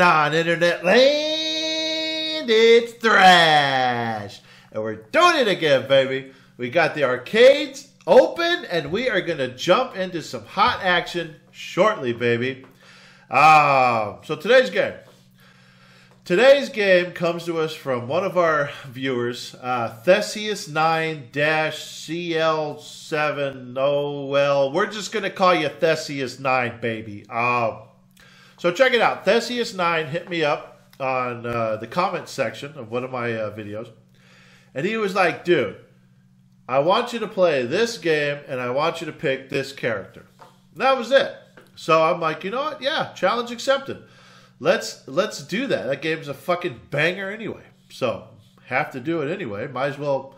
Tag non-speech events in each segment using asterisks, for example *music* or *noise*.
on, Internet Land? It's Thrash. And we're doing it again, baby. We got the arcades open, and we are going to jump into some hot action shortly, baby. Uh, so today's game. Today's game comes to us from one of our viewers, uh, Theseus9-CL7. Oh, well, we're just going to call you Theseus9, baby. Uh, so check it out. Theseus9 hit me up on uh, the comment section of one of my uh, videos. And he was like, dude, I want you to play this game and I want you to pick this character. And that was it. So I'm like, you know what? Yeah, challenge accepted. Let's let's do that. That game's a fucking banger anyway. So have to do it anyway. Might as well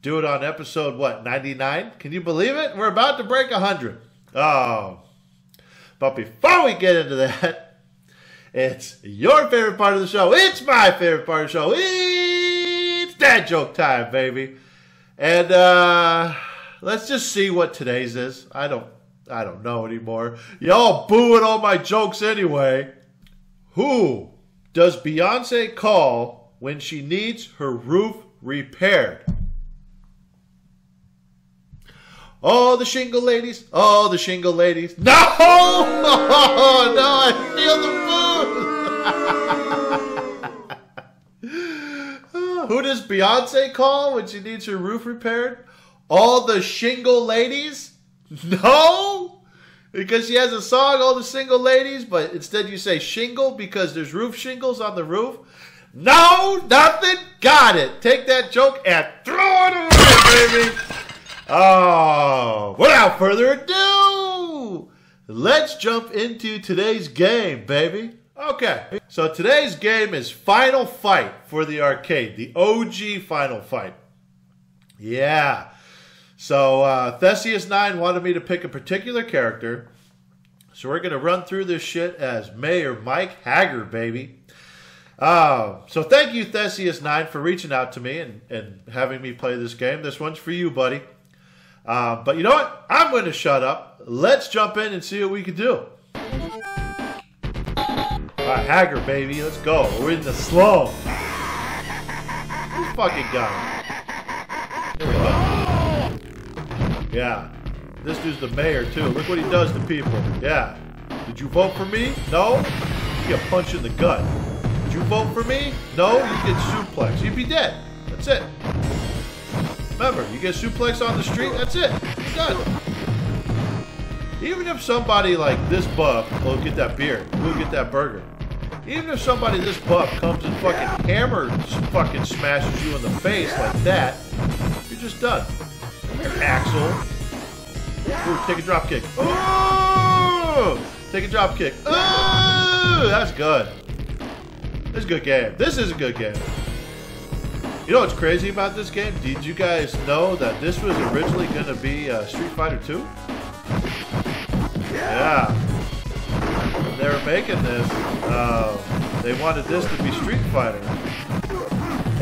do it on episode what 99. Can you believe it? We're about to break 100. Oh, but before we get into that, it's your favorite part of the show. It's my favorite part of the show. It's dad joke time, baby. And uh, let's just see what today's is. I don't I don't know anymore. Y'all booing all my jokes anyway. Who does Beyonce call when she needs her roof repaired? Oh, the shingle ladies. Oh, the shingle ladies. No! *laughs* No, I feel Who does Beyonce call when she needs her roof repaired? All the shingle ladies? No! Because she has a song, All the Single Ladies, but instead you say shingle because there's roof shingles on the roof? No, nothing. Got it. Take that joke and throw it away, baby. Oh, without further ado, let's jump into today's game, baby. Okay, so today's game is Final Fight for the arcade, the OG Final Fight. Yeah. So uh, Theseus9 wanted me to pick a particular character. So we're going to run through this shit as Mayor Mike Haggar, baby. Uh, so thank you, Theseus9, for reaching out to me and, and having me play this game. This one's for you, buddy. Uh, but you know what? I'm going to shut up. Let's jump in and see what we can do. All right, Haggar, baby. Let's go. We're in the slow. Who fucking got him? Here we go. Yeah. This dude's the mayor, too. Look what he does to people. Yeah. Did you vote for me? No? You get punched in the gut. Did you vote for me? No? You get suplex. You'd be dead. That's it. Remember, you get suplex on the street, that's it. Done. Even if somebody like this buff will get that beer, will get that burger. Even if somebody this buff comes and fucking hammers, fucking smashes you in the face like that, you're just done. Axel. Ooh, take a drop kick. Ooh! Take a drop kick. Ooh! That's good. This is a good game. This is a good game. You know what's crazy about this game? Did you guys know that this was originally going to be uh, Street Fighter 2? Yeah. They were making this, uh, they wanted this to be Street Fighter.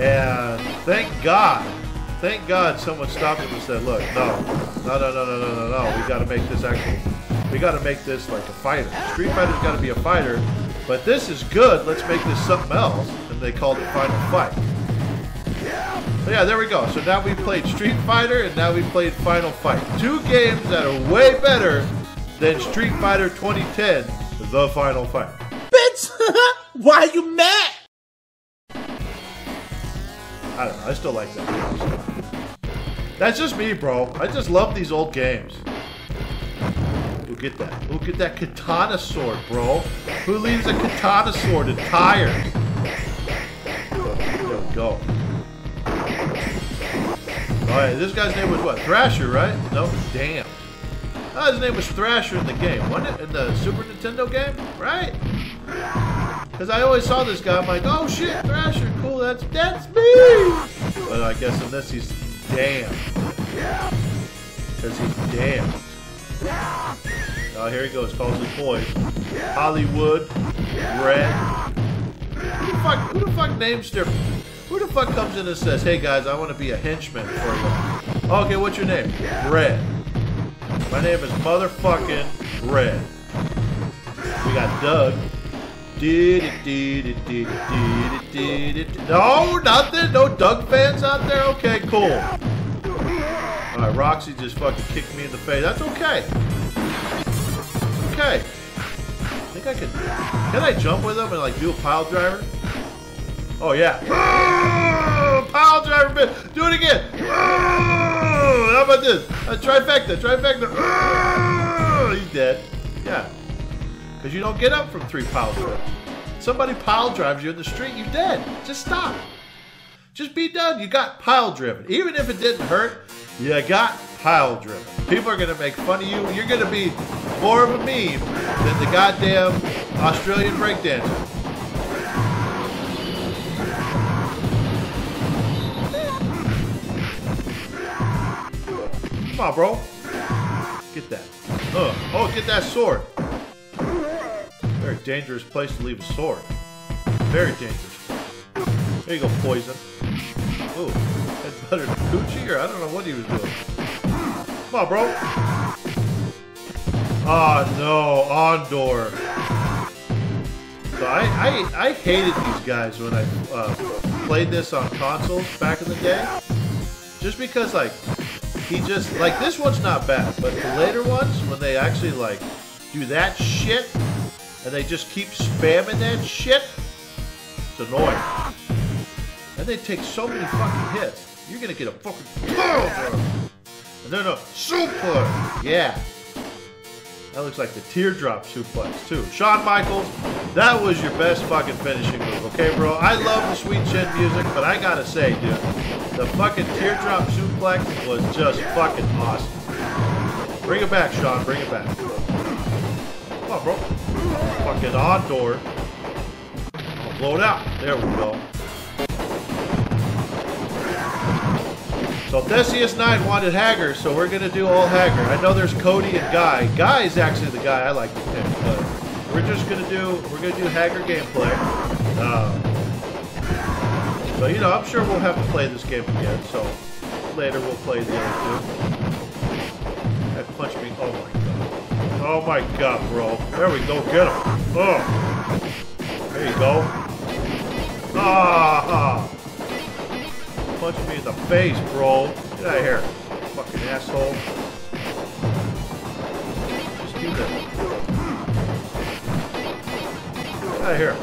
And thank God thank God someone stopped him and said, look, no, no, no, no, no, no, no, no, we got to make this actual, we got to make this like a fighter. Street Fighter's got to be a fighter, but this is good, let's make this something else, and they called it Final Fight. But yeah, there we go. So now we played Street Fighter, and now we played Final Fight. Two games that are way better than Street Fighter 2010, The Final Fight. Bitch, *laughs* why are you mad? I don't know. I still like that. That's just me, bro. I just love these old games. Who get that? Who get that katana sword, bro? Who leaves a katana sword in tires? There we go. Oh, Alright, this guy's name was what? Thrasher, right? No? Damn. Oh, his name was Thrasher in the game, wasn't it? In the Super Nintendo game? Right? Because I always saw this guy, I'm like, oh shit, Thrasher, cool, that's, that's me! But I guess this he's damn. Because he's damn. Oh, here he goes, calls his boys. Hollywood, Red. Who the fuck, who the fuck names their... Who the fuck comes in and says, hey guys, I want to be a henchman for you? Okay, what's your name? Red. My name is motherfucking Red. We got Doug. No, nothing. No Doug fans out there. Okay, cool. All right, Roxy just fucking kicked me in the face. That's okay. Okay. I think I can. Can I jump with him and like do a pile driver? Oh yeah. Pile driver. Do it again. How about this? A trifecta. Trifecta. Ah, he's dead. Yeah. Because you don't get up from three pile drives. Somebody pile drives you in the street, you're dead. Just stop. Just be done. You got pile driven. Even if it didn't hurt, you got pile driven. People are going to make fun of you. You're going to be more of a meme than the goddamn Australian breakdancer. Come on, bro. Get that. Uh, oh, get that sword. Very dangerous place to leave a sword. Very dangerous. There you go, poison. Ooh, head buttered coochie, or I don't know what he was doing. Come on, bro. Oh no, Andore. So I, I, I hated these guys when I uh, played this on consoles back in the day. Just because, like, he just, like, this one's not bad, but the later ones, when they actually, like, do that shit, and they just keep spamming that shit, it's annoying. And they take so many fucking hits. You're gonna get a fucking and then a super. Yeah. That looks like the teardrop suplex too. Shawn Michaels, that was your best fucking finishing move, okay, bro? I love the sweet chin music, but I gotta say, dude, the fucking teardrop suplex was just fucking awesome. Bring it back, Shawn. Bring it back. Come on, bro. Fucking on door. I'll blow it out. There we go. So Theseus 9 wanted Haggar, so we're going to do all Haggar. I know there's Cody and Guy. Guy is actually the guy I like to pick, but we're just going to do, we're going to do Haggar gameplay. Um, so, you know, I'm sure we'll have to play this game again, so later we'll play the other two. That punched me, oh my god. Oh my god, bro. There we go, get him. Oh. There you go. Ah! Punch me in the face, bro. Get out of here, fucking asshole. Just do that. Get out of here.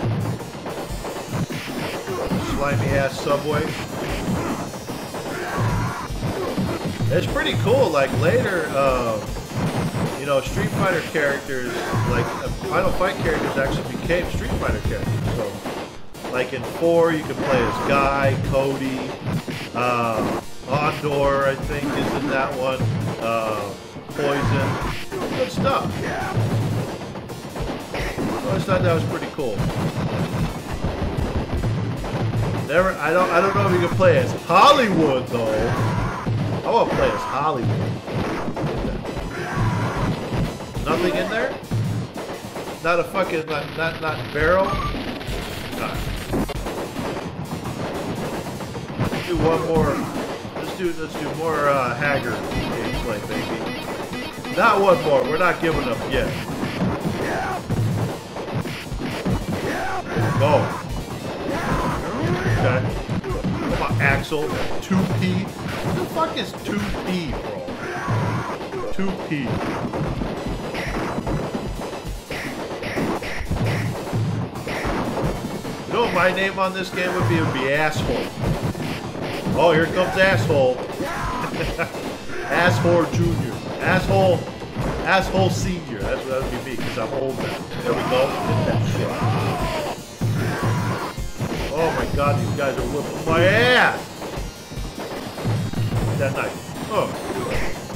Slimy ass subway. It's pretty cool. Like later, uh, you know, Street Fighter characters, like uh, Final Fight characters, actually became Street Fighter characters. So, like in four, you can play as Guy, Cody, uh, Andore, I think, is in that one. Uh, Poison. Good stuff. I thought that was pretty cool. Never, I don't, I don't know if you can play as Hollywood though. I want to play as Hollywood. Nothing in there? Not a fucking, not, not, not barrel? Nah. Do one more. Let's do, let's do more uh, Haggar gameplay, baby. Not one more. We're not giving up yet. Go. Okay. Come on, Axel. 2P. What the fuck is 2P, bro? 2P. You know what my name on this game would be? Would be Asshole. Oh, here comes Asshole. *laughs* Asshole Junior. Asshole. Asshole Senior. That's what that would be because I'm old now. There we go. Get that shit. Oh my god, these guys are whipping my ass! That knife. Oh.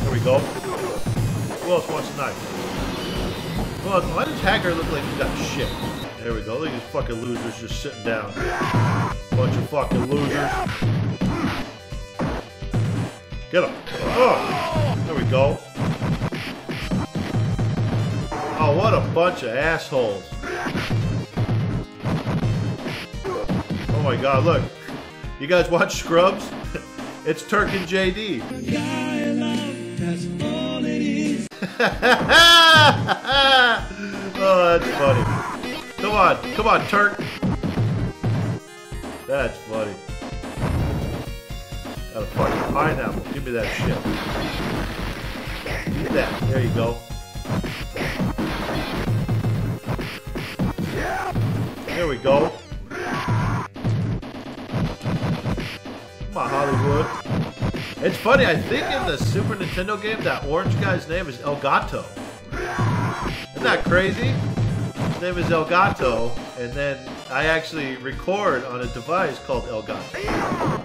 There we go. Who else wants a knife? Well, why does Haggar look like he's got shit? There we go. Look at these fucking losers just sitting down. Bunch of fucking losers. Get him. Oh. There we go. Oh, what a bunch of assholes. Oh my god, look. You guys watch Scrubs? *laughs* it's Turk and JD. *laughs* oh, that's funny. Come on, come on, Turk. That's funny. Got a fucking pineapple. Give me that shit. That. There you go. There we go. Come on, Hollywood. It's funny, I think in the Super Nintendo game, that orange guy's name is Elgato. Isn't that crazy? His name is Elgato, and then I actually record on a device called Elgato.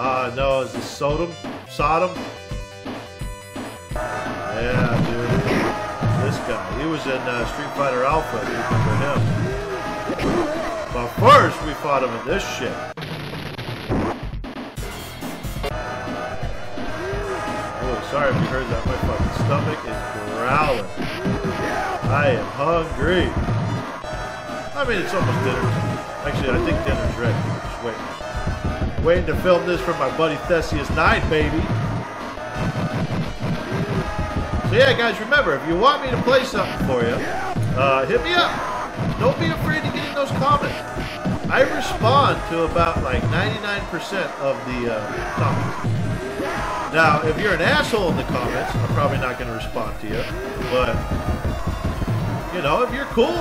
Ah, no, is this Sodom? Sodom? Yeah, dude. This guy. He was in uh, Street Fighter Alpha. You remember him. But first, we fought him in this shit. Oh, sorry if you heard that. My fucking stomach is growling. I am hungry. I mean, it's almost dinner. Actually, I think dinner's ready. Just wait. Waiting to film this for my buddy Theseus 9, baby. So yeah, guys, remember, if you want me to play something for you, uh, hit me up. Don't be afraid to get in those comments. I respond to about like 99% of the uh, comments. Now, if you're an asshole in the comments, I'm probably not going to respond to you. But, you know, if you're cool,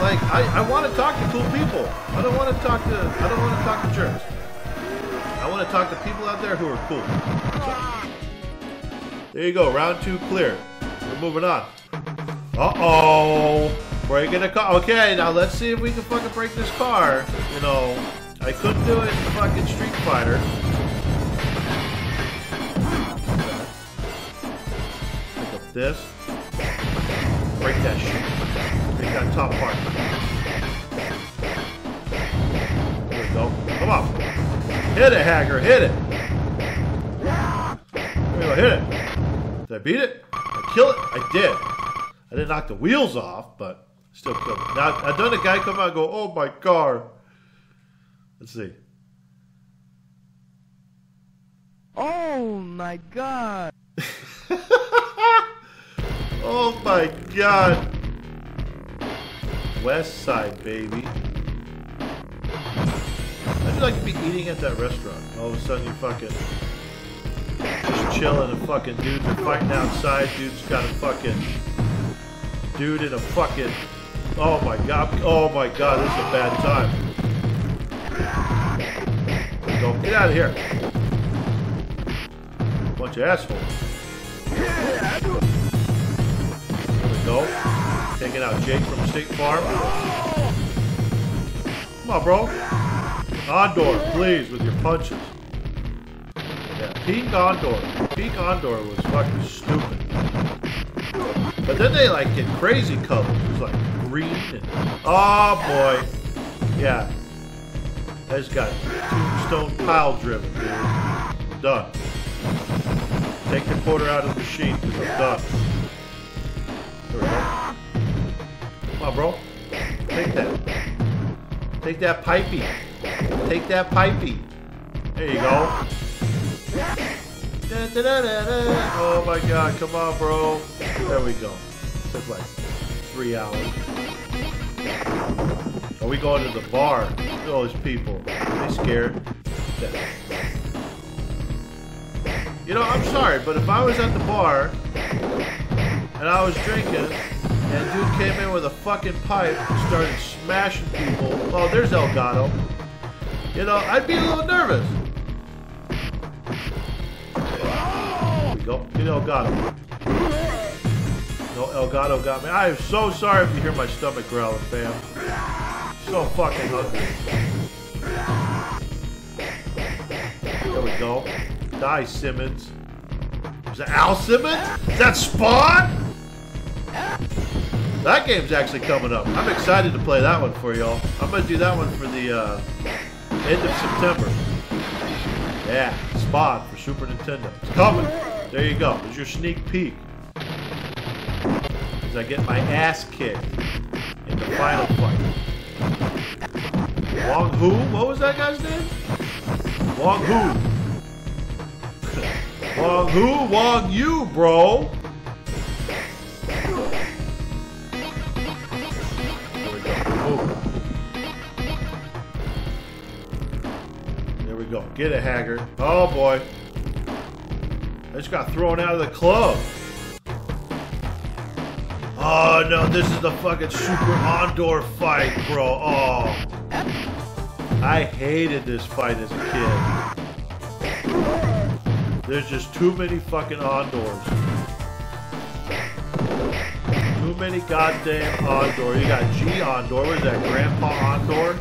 like, I, I want to talk to cool people. I don't want to talk to, I don't want to talk to jerks. I want to talk to people out there who are cool. There you go, round two clear. We're moving on. Uh-oh. Breaking a car. Okay, now let's see if we can fucking break this car. You know, I couldn't do it in fucking Street Fighter. Pick up this. Break that shit. Break that top part. Hit it, Haggar. Hit it. Go. Hit it. Did I beat it? I kill it? I did. I didn't knock the wheels off, but still killed it. Now, I've done a guy come out and go, oh my car. Let's see. Oh my god. *laughs* Oh my god. West Side, baby. Like be eating at that restaurant? All of a sudden you fucking just chilling and fucking dudes are fighting outside. Dude's got a fucking dude in a fucking oh my god oh my god this is a bad time. Go get out of here. Bunch of assholes. There we go. Taking out Jake from State Farm. Come on, bro. Andore, please, with your punches. Yeah, Peak Andore. Peak Andore was fucking stupid. But then they like get crazy colors. It was like green and oh boy. Yeah. I just got tombstone pile driven, dude. Done. Take the quarter out of the machine because I'm done. There we go. Come on, bro. Take that. Take that pipey. Take that pipey. There you go. Da, da, da. Oh my god, come on, bro. There we go. Took like three hours. Are we going to the bar? Look at all these people. They scared. You know, I'm sorry, but if I was at the bar and I was drinking and dude came in with a fucking pipe and started smashing people, oh, there's Elgato. You know, I'd be a little nervous. There we go. Get Elgato. No, Elgato got me. I am so sorry if you hear my stomach growling, fam. So fucking hungry. There we go. Die, Simmons. Is that Al Simmons? Is that Spawn? That game's actually coming up. I'm excited to play that one for y'all. I'm gonna do that one for the uh, end of September. Yeah, Spawn for Super Nintendo. It's coming. There you go. There's your sneak peek. As I get my ass kicked in the final fight. Wong Hu? What was that guy's name? Wong Hu. Wong Hu? Wong you, bro. Get it, Haggard. Oh boy. I just got thrown out of the club. Oh no, this is the fucking Super Andore fight, bro. Oh. I hated this fight as a kid. There's just too many fucking Andores. Too many goddamn Andore. You got G Andore. What is that? Grandpa Andore?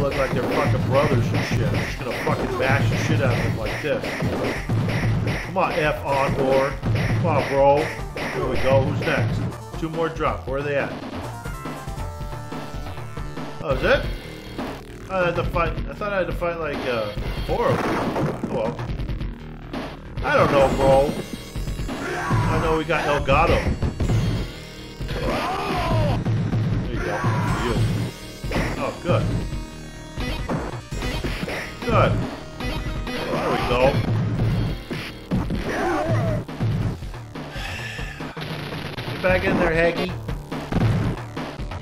Look like they're fucking brothers and shit. I'm just gonna fucking bash the shit out of them like this. Come on, F Andore. Come on, bro. Here we go. Who's next? Two more drop. Where are they at? Oh, is it? I had to fight. I thought I had to fight like uh, four of them. Oh well. I don't know, bro. I know we got Elgato. There you go. You. Oh, good. Good. There we go. Get back in there, Haggy.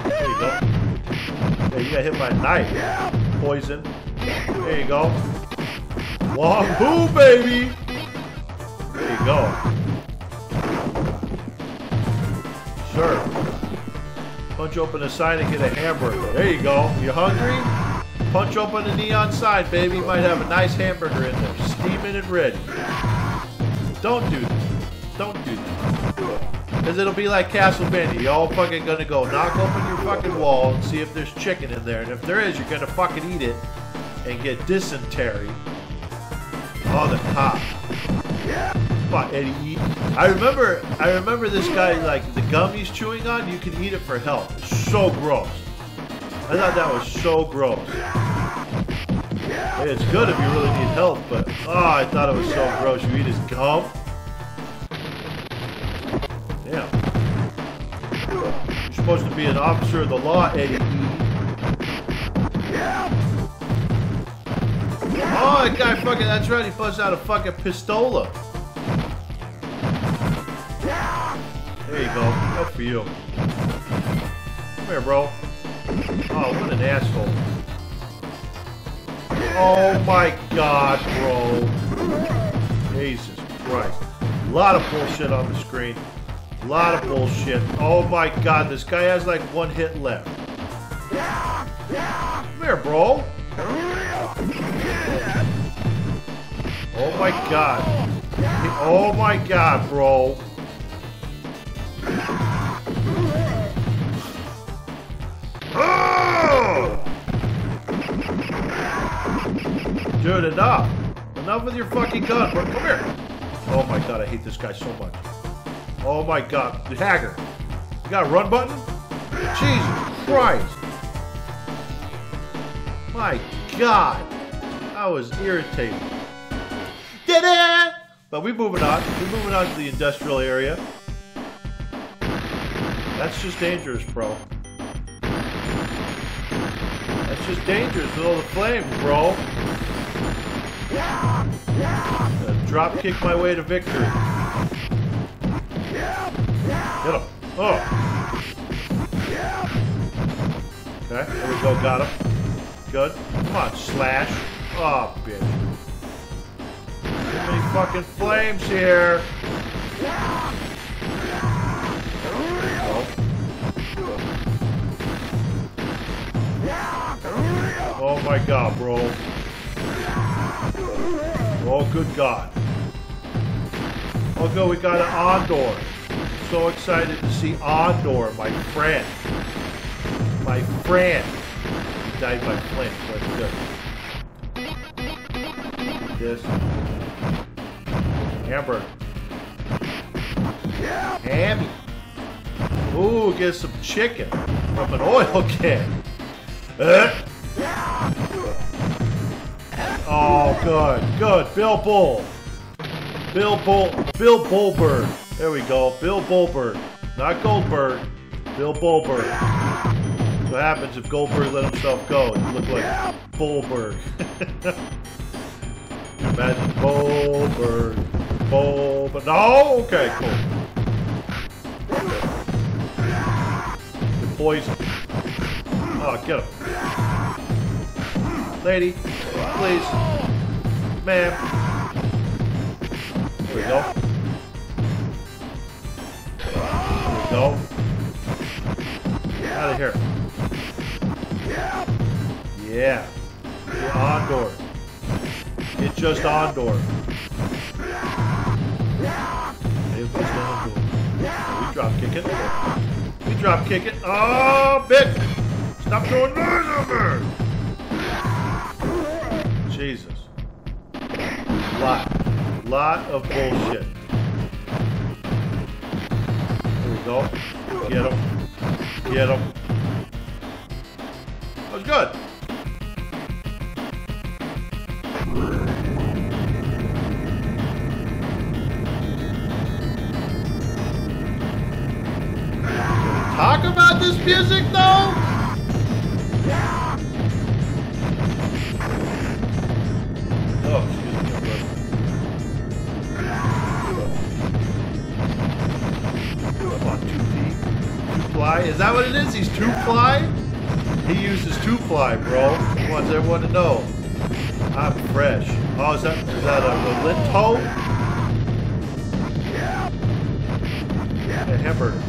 There you go. Yeah, you got hit by a knife. Poison. There you go. Wahoo, baby! There you go. Sure. Punch open a sign and get a hamburger. There you go. You hungry? Punch open the neon sign, baby. Might have a nice hamburger in there, steaming and ready. Don't do that. Don't do that. Because it'll be like Castlevania. you all fucking gonna go knock open your fucking wall and see if there's chicken in there. And if there is, you're gonna fucking eat it and get dysentery. Oh, the cop. On, Eddie. Eat. I remember, I remember this guy like the gum he's chewing on. You can eat it for health. So gross. I thought that was so gross. It's good if you really need help, but oh, I thought it was so gross. You eat his gum. Damn. You're supposed to be an officer of the law, Eddie. Oh, that guy fucking, that's right, he buzzed out a fucking pistola. There you go. Good for you. Come here, bro. Oh, what an asshole. Oh my god, bro. Jesus Christ. A lot of bullshit on the screen. A lot of bullshit. Oh my god, this guy has like one hit left. Come here, bro. Oh my god. Oh my god, bro. Dude, enough. Enough with your fucking gun, bro. Come here. Oh my god, I hate this guy so much. Oh my god. The Haggar. You got a run button? Jesus Christ. My god. I was irritated. But we're moving on. We're moving on to the industrial area. That's just dangerous, bro. That's just dangerous with all the flames, bro. Drop kick my way to victory. Get him. Oh. Okay, there we go. Got him. Good. Come on, slash. Oh, bitch. Too many fucking flames here. Oh my god, bro. Oh, good god. Oh, good, we got an Andore. So excited to see Andore, my friend. My friend. He died by flint, but good. This. Hamburger. Hammy. Ooh, get some chicken from an oil *laughs* can. Uh. Oh, good, good. Bill Bull. Bill Bull. Bill Bullberg. There we go. Bill Bullberg. Not Goldberg. Bill Bullberg. What happens if Goldberg let himself go? He look like Bullberg. *laughs* Imagine Bullberg. Bullberg. No? Okay, cool. Poison. Oh, get him. Lady. Please. Ma'am. There we go. There we go. Out of here. Yeah. Get on door. Get just on door. We drop kick it. We drop kick it. Oh, bitch! Stop throwing noise over! Jesus. Lot. Lot of bullshit. There we go. Get him. Get him. That was good. Talk about this music though? Is that what it is? He's two ply? He uses two ply, bro. He wants everyone to know. I'm fresh. Oh, is that is that a Rolento? A hamburger.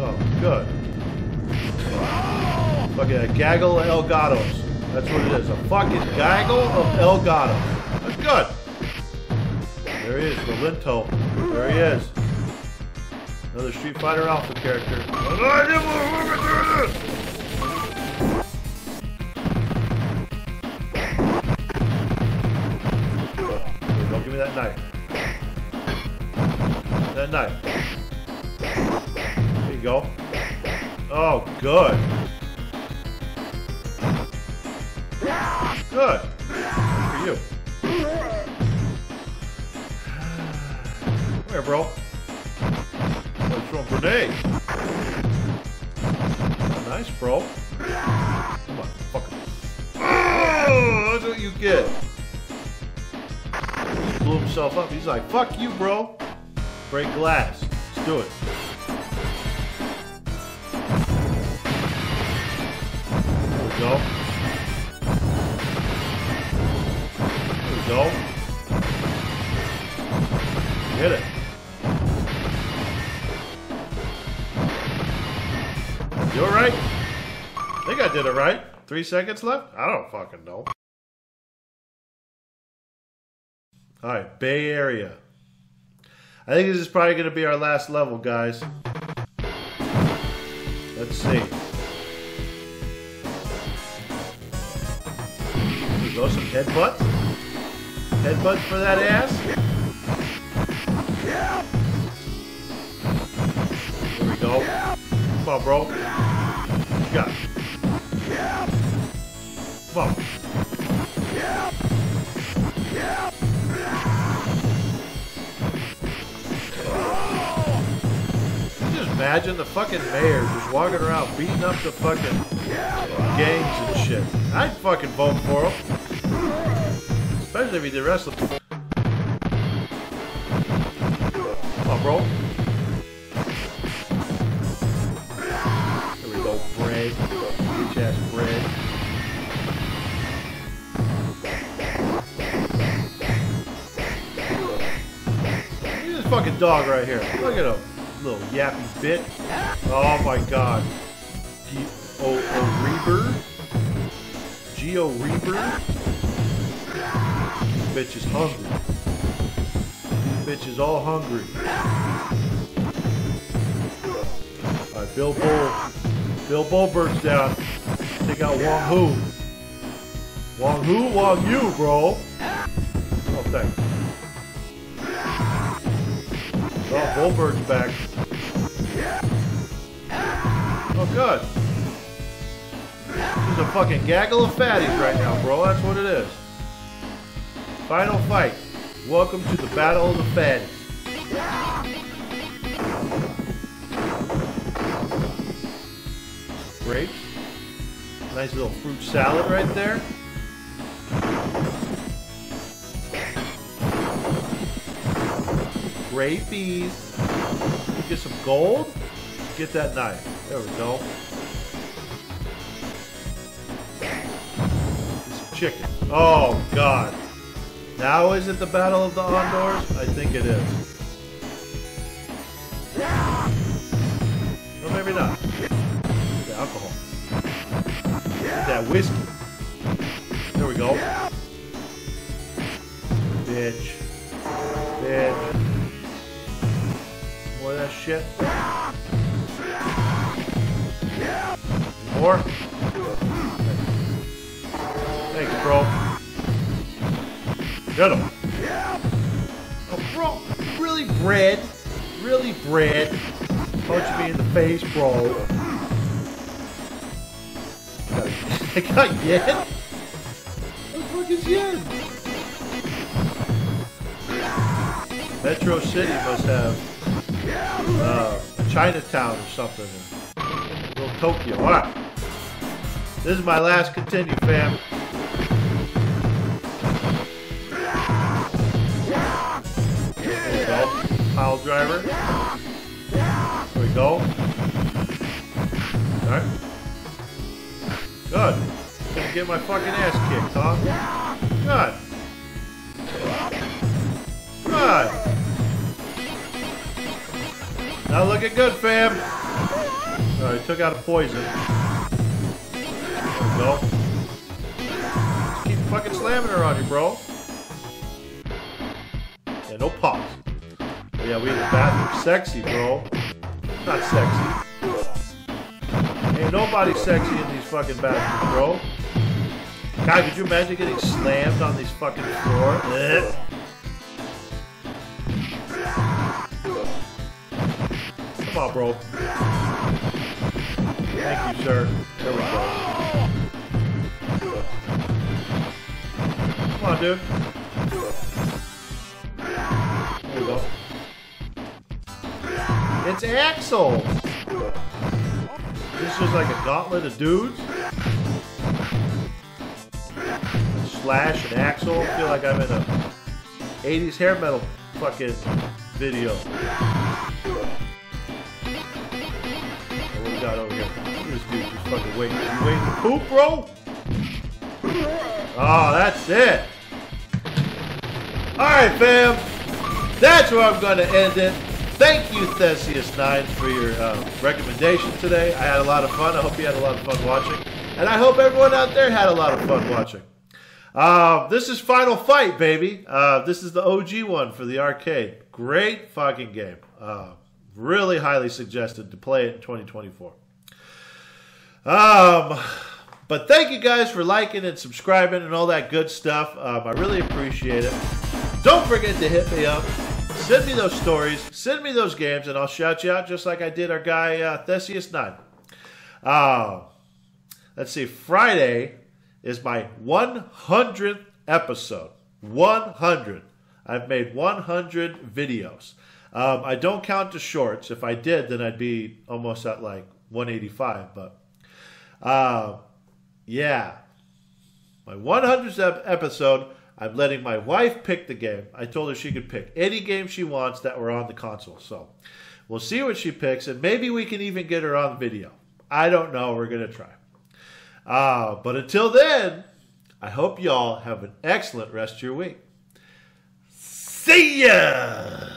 Oh, good. Fucking a gaggle of Elgatos. That's what it is. A fucking gaggle of Elgatos. That's good. There he is, Rolento. There he is. Another Street Fighter Alpha character. Don't give me that knife. That knife. There you go. Oh, good. Good. Good for you. *sighs* Come here, bro. Oh, nice, bro. Come on, fucker. Oh, that's what you get. He blew himself up. He's like, fuck you, bro. Break glass. Let's do it. There we go. There we go. Hit it. You alright? I think I did it right. Three seconds left? I don't fucking know. Alright, Bay Area. I think this is probably going to be our last level, guys. Let's see. We go, some headbutts. Headbutts for that ass. There we go. Come on, bro. You got. Come on. Just imagine the fucking mayor just walking around beating up the fucking gangs and shit. I'd fucking vote for him. Especially if he did wrestling. Come on, bro. Go, bread. Bitch ass bread. Look at this fucking dog right here. Look at him. Little yappy bitch. Oh my god. G O O Reaper. Geo Reaper. Bitch is hungry. Bitch is all hungry. Alright, Bill Bull. Bill Bullberg's down. They got Wong Hu. Wong Hu, Yu, bro. Oh, thanks. Oh, Bullberg's back. Oh, good. There's a fucking gaggle of fatties right now, bro. That's what it is. Final fight. Welcome to the Battle of the Fatties. Grapes. Nice little fruit salad right there. Grapies. Get some gold. Get that knife. There we go. chicken. Oh, God. Now is it the Battle of the Andores? I think it is. That whiskey. There we go. Bitch. Bitch. More of that shit. More? Thanks, bro. Get him. Oh, bro. Really, bread? Really, bread? Punch me in the face, bro. I got yen? What the fuck is yen? Metro City must have uh, Chinatown or something. Little Tokyo. Alright. This is my last continue, fam. Pile driver. There we go. Alright. Good. Gonna get my fucking ass kicked, huh? Good. Good. Not looking good, fam. Alright, took out a poison. There we go. Just keep fucking slamming her on you, bro. Yeah, no pops. Oh, yeah, we in the bathroom. Sexy, bro. Not sexy. Ain't nobody sexy in these fucking bathrooms, bro. God, could you imagine getting slammed on these fucking floor? Come on, bro. Thank you, sir. There we go. Come on, dude. There we go. It's Axel. This is like a gauntlet of dudes. Slash and Axel. I feel like I'm in a 80s hair metal fucking video. What we got over here? This dude just fucking waiting. You waiting to poop, bro? Oh, that's it. Alright, fam. That's where I'm to end it. Thank you, Theseus9, for your uh, recommendation today. I had a lot of fun. I hope you had a lot of fun watching. And I hope everyone out there had a lot of fun watching. Uh, this is Final Fight, baby. Uh, this is the OG one for the arcade. Great fucking game. Uh, really highly suggested to play it in 2024. Um, but thank you guys for liking and subscribing and all that good stuff. Um, I really appreciate it. Don't forget to hit me up. Send me those stories. Send me those games, and I'll shout you out just like I did our guy uh, Theseus9. Uh, let's see. Friday is my 100th episode. 100. I've made 100 videos. Um, I don't count the shorts. If I did, then I'd be almost at like 185. But uh, yeah, my 100th ep- episode. I'm letting my wife pick the game. I told her she could pick any game she wants that were on the console. So we'll see what she picks, and maybe we can even get her on video. I don't know. We're going to try. Uh, but until then, I hope y'all have an excellent rest of your week. See ya!